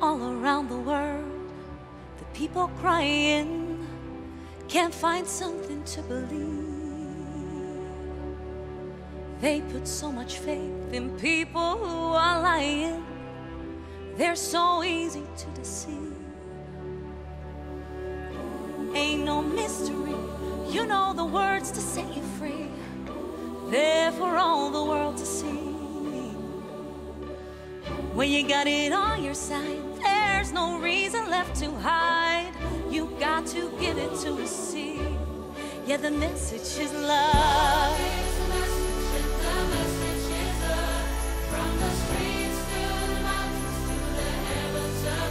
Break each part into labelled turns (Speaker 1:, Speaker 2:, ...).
Speaker 1: all around the world, the people crying can't find something to believe. They put so much faith in people who are lying. They're so easy to deceive. Ain't no mystery, you know the words to set you free. There for all the world to see. When you got it on your side, there's no reason left to hide. You got to give it to receive. Yeah, the message is love.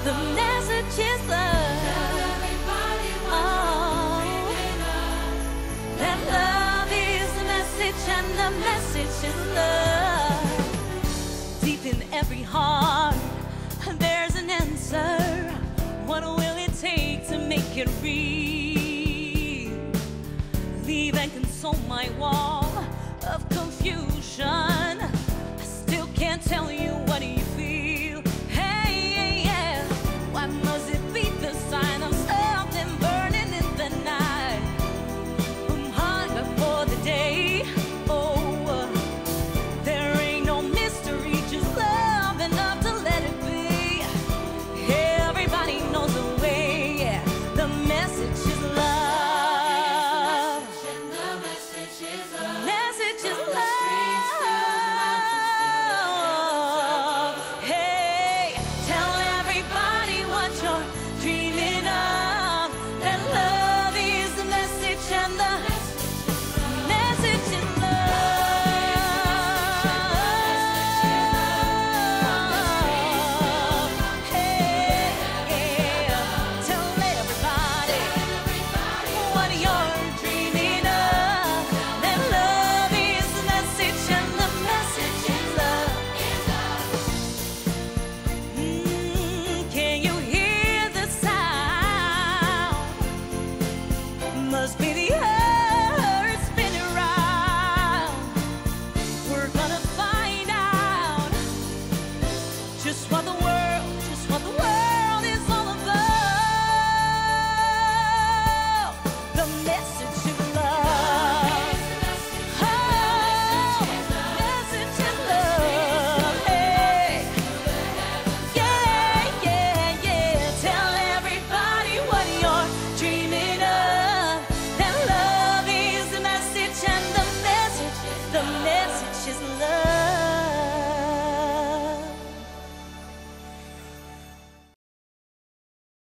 Speaker 1: The message is love. Oh, that love is the message, and the message is love. Make it real? Leave and console my wall of confusion. I still can't tell you what you